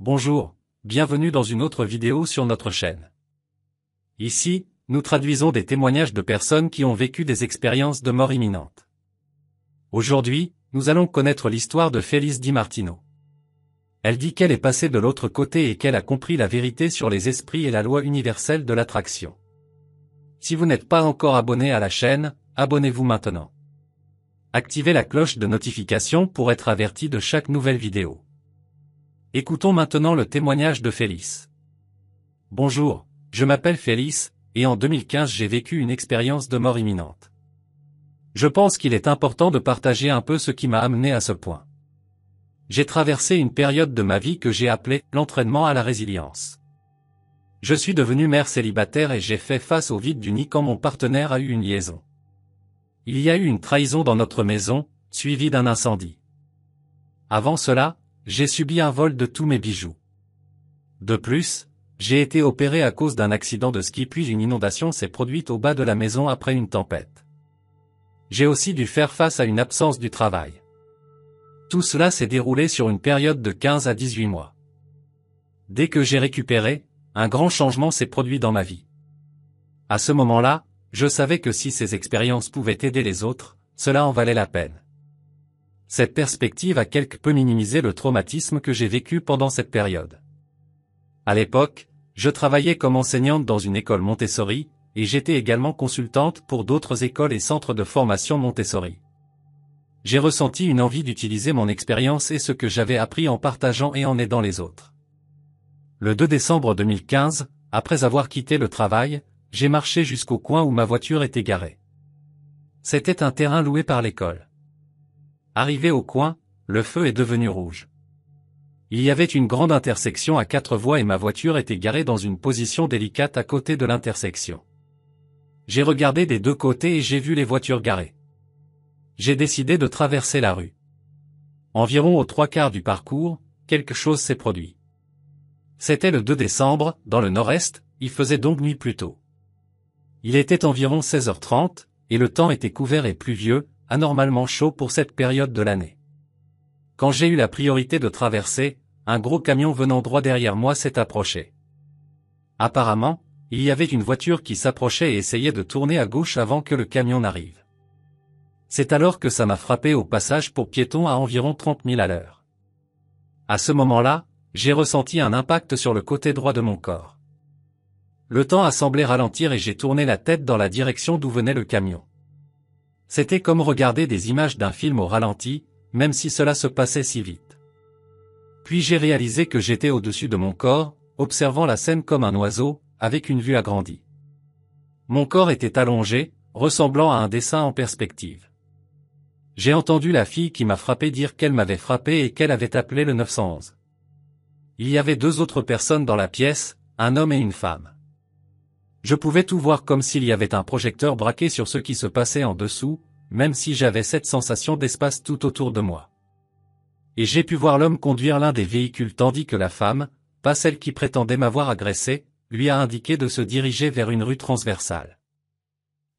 Bonjour, bienvenue dans une autre vidéo sur notre chaîne. Ici, nous traduisons des témoignages de personnes qui ont vécu des expériences de mort imminente. Aujourd'hui, nous allons connaître l'histoire de Félix Di Martino. Elle dit qu'elle est passée de l'autre côté et qu'elle a compris la vérité sur les esprits et la loi universelle de l'attraction. Si vous n'êtes pas encore abonné à la chaîne, abonnez-vous maintenant. Activez la cloche de notification pour être averti de chaque nouvelle vidéo. Écoutons maintenant le témoignage de Félix. Bonjour, je m'appelle Félix, et en 2015 j'ai vécu une expérience de mort imminente. Je pense qu'il est important de partager un peu ce qui m'a amené à ce point. J'ai traversé une période de ma vie que j'ai appelée l'entraînement à la résilience. Je suis devenu mère célibataire et j'ai fait face au vide du nid quand mon partenaire a eu une liaison. Il y a eu une trahison dans notre maison, suivie d'un incendie. Avant cela, j'ai subi un vol de tous mes bijoux. De plus, j'ai été opéré à cause d'un accident de ski puis une inondation s'est produite au bas de la maison après une tempête. J'ai aussi dû faire face à une absence du travail. Tout cela s'est déroulé sur une période de 15 à 18 mois. Dès que j'ai récupéré, un grand changement s'est produit dans ma vie. À ce moment-là, je savais que si ces expériences pouvaient aider les autres, cela en valait la peine. Cette perspective a quelque peu minimisé le traumatisme que j'ai vécu pendant cette période. À l'époque, je travaillais comme enseignante dans une école Montessori, et j'étais également consultante pour d'autres écoles et centres de formation Montessori. J'ai ressenti une envie d'utiliser mon expérience et ce que j'avais appris en partageant et en aidant les autres. Le 2 décembre 2015, après avoir quitté le travail, j'ai marché jusqu'au coin où ma voiture était garée. C'était un terrain loué par l'école. Arrivé au coin, le feu est devenu rouge. Il y avait une grande intersection à quatre voies et ma voiture était garée dans une position délicate à côté de l'intersection. J'ai regardé des deux côtés et j'ai vu les voitures garées. J'ai décidé de traverser la rue. Environ aux trois quarts du parcours, quelque chose s'est produit. C'était le 2 décembre, dans le nord-est, il faisait donc nuit plus tôt. Il était environ 16h30, et le temps était couvert et pluvieux, anormalement chaud pour cette période de l'année. Quand j'ai eu la priorité de traverser, un gros camion venant droit derrière moi s'est approché. Apparemment, il y avait une voiture qui s'approchait et essayait de tourner à gauche avant que le camion n'arrive. C'est alors que ça m'a frappé au passage pour piéton à environ 30 000 à l'heure. À ce moment-là, j'ai ressenti un impact sur le côté droit de mon corps. Le temps a semblé ralentir et j'ai tourné la tête dans la direction d'où venait le camion. C'était comme regarder des images d'un film au ralenti, même si cela se passait si vite. Puis j'ai réalisé que j'étais au-dessus de mon corps, observant la scène comme un oiseau, avec une vue agrandie. Mon corps était allongé, ressemblant à un dessin en perspective. J'ai entendu la fille qui m'a frappé dire qu'elle m'avait frappé et qu'elle avait appelé le 911. Il y avait deux autres personnes dans la pièce, un homme et une femme. Je pouvais tout voir comme s'il y avait un projecteur braqué sur ce qui se passait en dessous, même si j'avais cette sensation d'espace tout autour de moi. Et j'ai pu voir l'homme conduire l'un des véhicules tandis que la femme, pas celle qui prétendait m'avoir agressé, lui a indiqué de se diriger vers une rue transversale.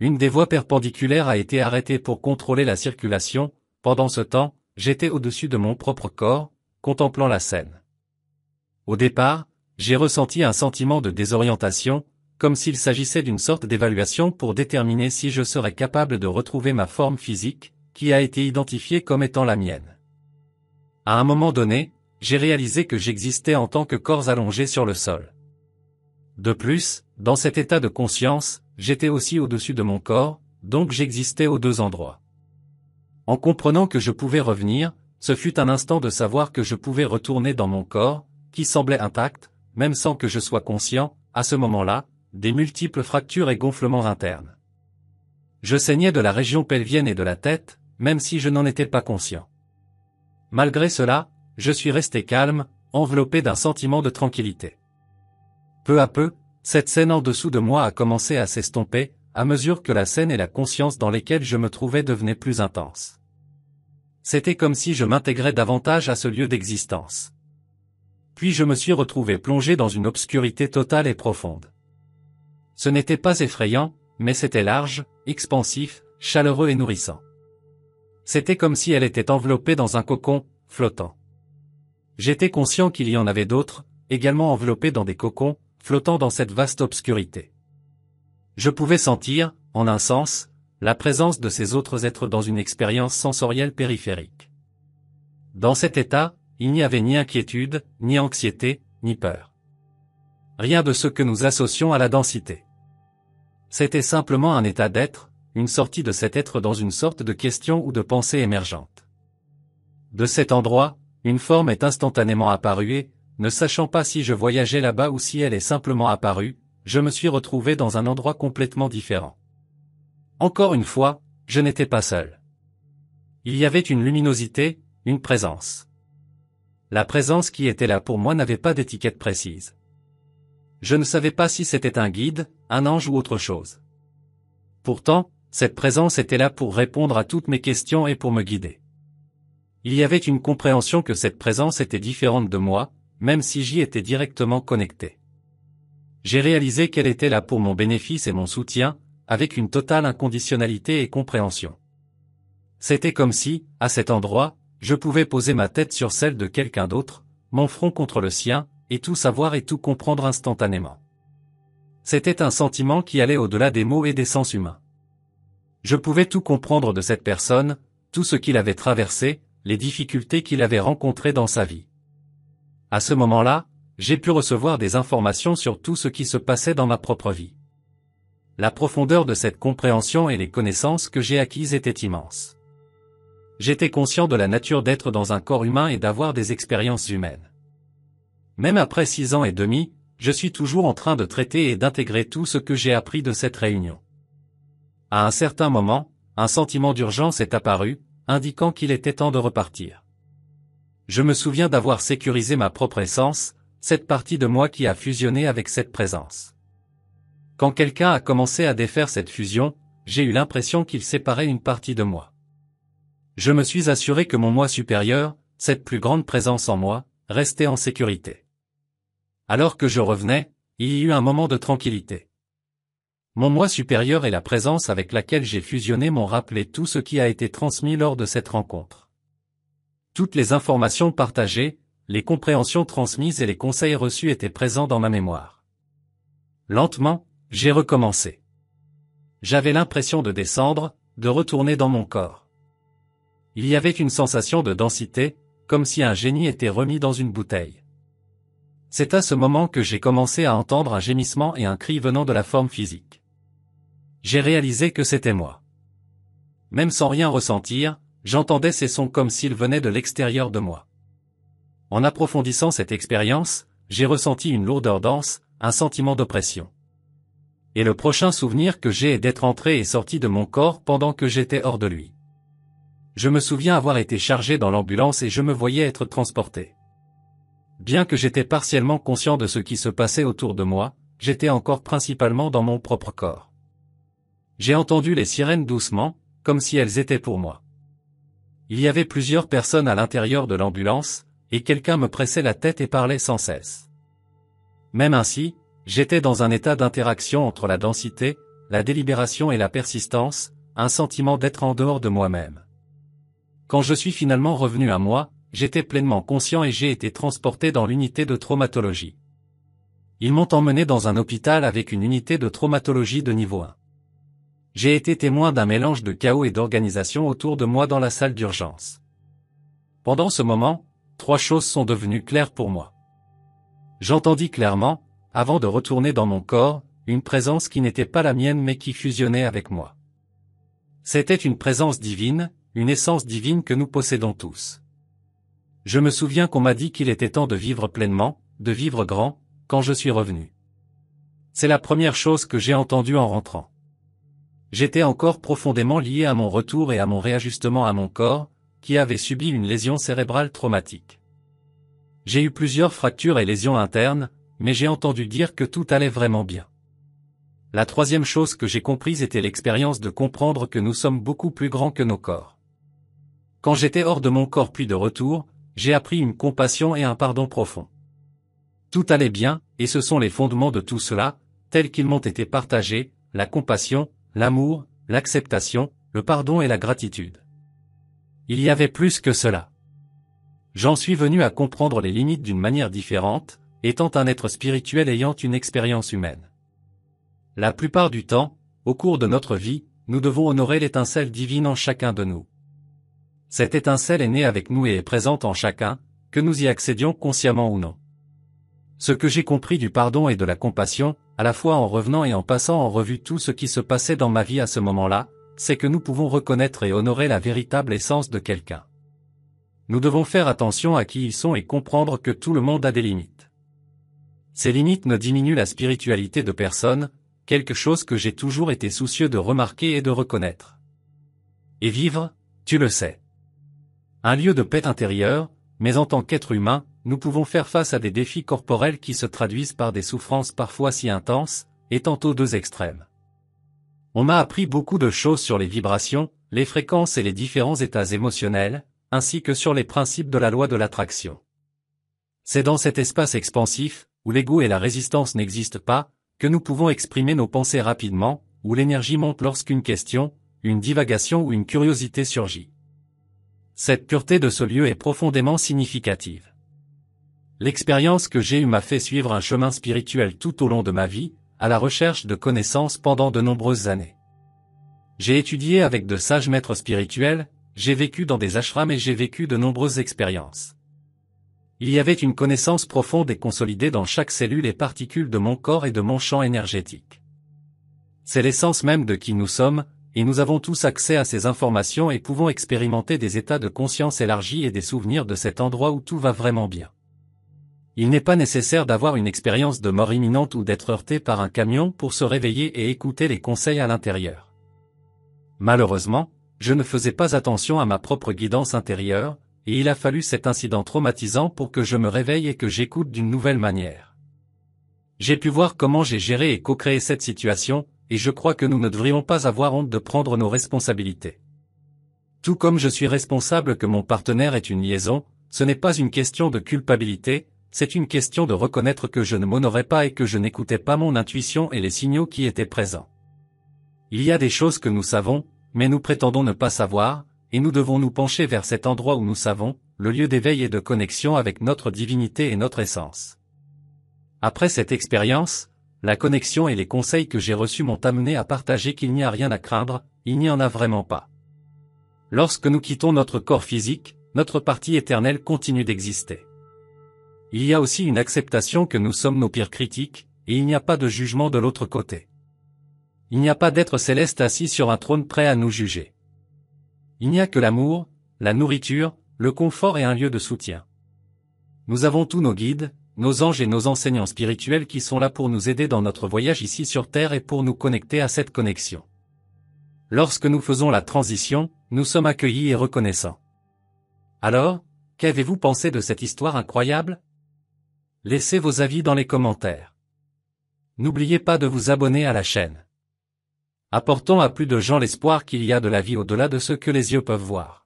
Une des voies perpendiculaires a été arrêtée pour contrôler la circulation, pendant ce temps, j'étais au-dessus de mon propre corps, contemplant la scène. Au départ, j'ai ressenti un sentiment de désorientation, comme s'il s'agissait d'une sorte d'évaluation pour déterminer si je serais capable de retrouver ma forme physique, qui a été identifiée comme étant la mienne. À un moment donné, j'ai réalisé que j'existais en tant que corps allongé sur le sol. De plus, dans cet état de conscience, j'étais aussi au-dessus de mon corps, donc j'existais aux deux endroits. En comprenant que je pouvais revenir, ce fut un instant de savoir que je pouvais retourner dans mon corps, qui semblait intact, même sans que je sois conscient, à ce moment-là, des multiples fractures et gonflements internes. Je saignais de la région pelvienne et de la tête, même si je n'en étais pas conscient. Malgré cela, je suis resté calme, enveloppé d'un sentiment de tranquillité. Peu à peu, cette scène en dessous de moi a commencé à s'estomper, à mesure que la scène et la conscience dans lesquelles je me trouvais devenaient plus intenses. C'était comme si je m'intégrais davantage à ce lieu d'existence. Puis je me suis retrouvé plongé dans une obscurité totale et profonde. Ce n'était pas effrayant, mais c'était large, expansif, chaleureux et nourrissant. C'était comme si elle était enveloppée dans un cocon, flottant. j'étais conscient qu'il y en avait d'autres, également enveloppés dans des cocons, flottant dans cette vaste obscurité. Je pouvais sentir, en un sens, la présence de ces autres êtres dans une expérience sensorielle périphérique. Dans cet état, il n'y avait ni inquiétude, ni anxiété, ni peur. Rien de ce que nous associons à la densité. C'était simplement un état d'être, une sortie de cet être dans une sorte de question ou de pensée émergente. De cet endroit, une forme est instantanément apparue et, ne sachant pas si je voyageais là-bas ou si elle est simplement apparue, je me suis retrouvé dans un endroit complètement différent. Encore une fois, je n'étais pas seul. Il y avait une luminosité, une présence. La présence qui était là pour moi n'avait pas d'étiquette précise. Je ne savais pas si c'était un guide, un ange ou autre chose. Pourtant, cette présence était là pour répondre à toutes mes questions et pour me guider. Il y avait une compréhension que cette présence était différente de moi, même si j'y étais directement connecté. J'ai réalisé qu'elle était là pour mon bénéfice et mon soutien, avec une totale inconditionnalité et compréhension. C'était comme si, à cet endroit, je pouvais poser ma tête sur celle de quelqu'un d'autre, mon front contre le sien, et tout savoir et tout comprendre instantanément. C'était un sentiment qui allait au-delà des mots et des sens humains. Je pouvais tout comprendre de cette personne, tout ce qu'il avait traversé, les difficultés qu'il avait rencontrées dans sa vie. À ce moment-là, j'ai pu recevoir des informations sur tout ce qui se passait dans ma propre vie. La profondeur de cette compréhension et les connaissances que j'ai acquises étaient immenses. J'étais conscient de la nature d'être dans un corps humain et d'avoir des expériences humaines. Même après six ans et demi, je suis toujours en train de traiter et d'intégrer tout ce que j'ai appris de cette réunion. À un certain moment, un sentiment d'urgence est apparu, indiquant qu'il était temps de repartir. Je me souviens d'avoir sécurisé ma propre essence, cette partie de moi qui a fusionné avec cette présence. Quand quelqu'un a commencé à défaire cette fusion, j'ai eu l'impression qu'il séparait une partie de moi. Je me suis assuré que mon moi supérieur, cette plus grande présence en moi, restait en sécurité. Alors que je revenais, il y eut un moment de tranquillité. Mon moi supérieur et la présence avec laquelle j'ai fusionné m'ont rappelé tout ce qui a été transmis lors de cette rencontre. Toutes les informations partagées, les compréhensions transmises et les conseils reçus étaient présents dans ma mémoire. Lentement, j'ai recommencé. J'avais l'impression de descendre, de retourner dans mon corps. Il y avait une sensation de densité, comme si un génie était remis dans une bouteille. C'est à ce moment que j'ai commencé à entendre un gémissement et un cri venant de la forme physique. J'ai réalisé que c'était moi. Même sans rien ressentir, j'entendais ces sons comme s'ils venaient de l'extérieur de moi. En approfondissant cette expérience, j'ai ressenti une lourdeur dense, un sentiment d'oppression. Et le prochain souvenir que j'ai est d'être entré et sorti de mon corps pendant que j'étais hors de lui. Je me souviens avoir été chargé dans l'ambulance et je me voyais être transporté. Bien que j'étais partiellement conscient de ce qui se passait autour de moi, j'étais encore principalement dans mon propre corps. J'ai entendu les sirènes doucement, comme si elles étaient pour moi. Il y avait plusieurs personnes à l'intérieur de l'ambulance, et quelqu'un me pressait la tête et parlait sans cesse. Même ainsi, j'étais dans un état d'interaction entre la densité, la délibération et la persistance, un sentiment d'être en dehors de moi-même. Quand je suis finalement revenu à moi, j'étais pleinement conscient et j'ai été transporté dans l'unité de traumatologie. Ils m'ont emmené dans un hôpital avec une unité de traumatologie de niveau 1. J'ai été témoin d'un mélange de chaos et d'organisation autour de moi dans la salle d'urgence. Pendant ce moment, trois choses sont devenues claires pour moi. J'entendis clairement, avant de retourner dans mon corps, une présence qui n'était pas la mienne mais qui fusionnait avec moi. C'était une présence divine, une essence divine que nous possédons tous. Je me souviens qu'on m'a dit qu'il était temps de vivre pleinement, de vivre grand, quand je suis revenu. C'est la première chose que j'ai entendue en rentrant. J'étais encore profondément lié à mon retour et à mon réajustement à mon corps, qui avait subi une lésion cérébrale traumatique. J'ai eu plusieurs fractures et lésions internes, mais j'ai entendu dire que tout allait vraiment bien. La troisième chose que j'ai comprise était l'expérience de comprendre que nous sommes beaucoup plus grands que nos corps. Quand j'étais hors de mon corps puis de retour, j'ai appris une compassion et un pardon profond. Tout allait bien, et ce sont les fondements de tout cela, tels qu'ils m'ont été partagés, la compassion, l'amour, l'acceptation, le pardon et la gratitude. Il y avait plus que cela. J'en suis venu à comprendre les limites d'une manière différente, étant un être spirituel ayant une expérience humaine. La plupart du temps, au cours de notre vie, nous devons honorer l'étincelle divine en chacun de nous. Cette étincelle est née avec nous et est présente en chacun, que nous y accédions consciemment ou non. Ce que j'ai compris du pardon et de la compassion, à la fois en revenant et en passant en revue tout ce qui se passait dans ma vie à ce moment-là, c'est que nous pouvons reconnaître et honorer la véritable essence de quelqu'un. Nous devons faire attention à qui ils sont et comprendre que tout le monde a des limites. Ces limites ne diminuent la spiritualité de personne, quelque chose que j'ai toujours été soucieux de remarquer et de reconnaître. Et vivre, tu le sais. Un lieu de paix intérieure, mais en tant qu'être humain, nous pouvons faire face à des défis corporels qui se traduisent par des souffrances parfois si intenses, et tantôt deux extrêmes. On m'a appris beaucoup de choses sur les vibrations, les fréquences et les différents états émotionnels, ainsi que sur les principes de la loi de l'attraction. C'est dans cet espace expansif, où l'ego et la résistance n'existent pas, que nous pouvons exprimer nos pensées rapidement, où l'énergie monte lorsqu'une question, une divagation ou une curiosité surgit. Cette pureté de ce lieu est profondément significative. L'expérience que j'ai eue m'a fait suivre un chemin spirituel tout au long de ma vie, à la recherche de connaissances pendant de nombreuses années. J'ai étudié avec de sages maîtres spirituels, j'ai vécu dans des ashrams et j'ai vécu de nombreuses expériences. Il y avait une connaissance profonde et consolidée dans chaque cellule et particule de mon corps et de mon champ énergétique. C'est l'essence même de qui nous sommes, et nous avons tous accès à ces informations et pouvons expérimenter des états de conscience élargis et des souvenirs de cet endroit où tout va vraiment bien. Il n'est pas nécessaire d'avoir une expérience de mort imminente ou d'être heurté par un camion pour se réveiller et écouter les conseils à l'intérieur. Malheureusement, je ne faisais pas attention à ma propre guidance intérieure, et il a fallu cet incident traumatisant pour que je me réveille et que j'écoute d'une nouvelle manière. J'ai pu voir comment j'ai géré et co-créé cette situation, et je crois que nous ne devrions pas avoir honte de prendre nos responsabilités. Tout comme je suis responsable que mon partenaire ait une liaison, ce n'est pas une question de culpabilité, c'est une question de reconnaître que je ne m'honorais pas et que je n'écoutais pas mon intuition et les signaux qui étaient présents. Il y a des choses que nous savons, mais nous prétendons ne pas savoir, et nous devons nous pencher vers cet endroit où nous savons, le lieu d'éveil et de connexion avec notre divinité et notre essence. Après cette expérience, la connexion et les conseils que j'ai reçus m'ont amené à partager qu'il n'y a rien à craindre, il n'y en a vraiment pas. Lorsque nous quittons notre corps physique, notre partie éternelle continue d'exister. Il y a aussi une acceptation que nous sommes nos pires critiques, et il n'y a pas de jugement de l'autre côté. Il n'y a pas d'être céleste assis sur un trône prêt à nous juger. Il n'y a que l'amour, la nourriture, le confort et un lieu de soutien. Nous avons tous nos guides, nos anges et nos enseignants spirituels qui sont là pour nous aider dans notre voyage ici sur Terre et pour nous connecter à cette connexion. Lorsque nous faisons la transition, nous sommes accueillis et reconnaissants. Alors, qu'avez-vous pensé de cette histoire incroyable? Laissez vos avis dans les commentaires. N'oubliez pas de vous abonner à la chaîne. Apportons à plus de gens l'espoir qu'il y a de la vie au-delà de ce que les yeux peuvent voir.